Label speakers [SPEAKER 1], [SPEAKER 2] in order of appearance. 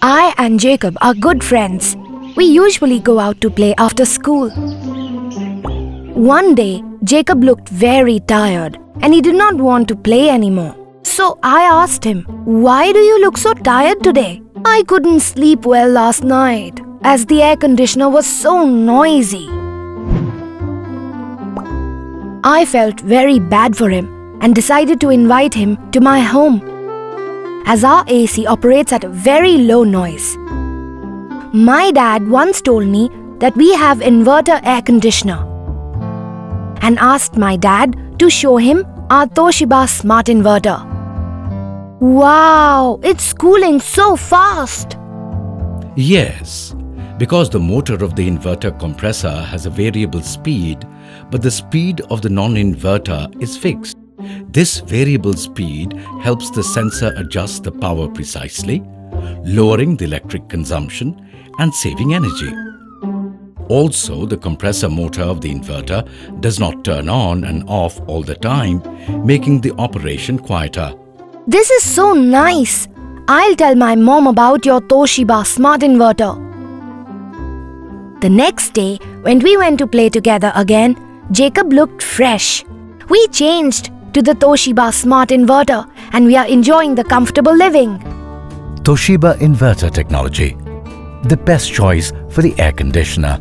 [SPEAKER 1] I and Jacob are good friends. We usually go out to play after school. One day, Jacob looked very tired and he did not want to play anymore. So I asked him, Why do you look so tired today? I couldn't sleep well last night as the air conditioner was so noisy. I felt very bad for him and decided to invite him to my home as our AC operates at a very low noise. My dad once told me that we have inverter air conditioner and asked my dad to show him our Toshiba smart inverter. Wow, it's cooling so fast.
[SPEAKER 2] Yes, because the motor of the inverter compressor has a variable speed, but the speed of the non-inverter is fixed. This variable speed helps the sensor adjust the power precisely, lowering the electric consumption and saving energy. Also, the compressor motor of the inverter does not turn on and off all the time, making the operation quieter.
[SPEAKER 1] This is so nice. I'll tell my mom about your Toshiba smart inverter. The next day, when we went to play together again, Jacob looked fresh. We changed to the Toshiba smart inverter and we are enjoying the comfortable living.
[SPEAKER 2] Toshiba inverter technology, the best choice for the air conditioner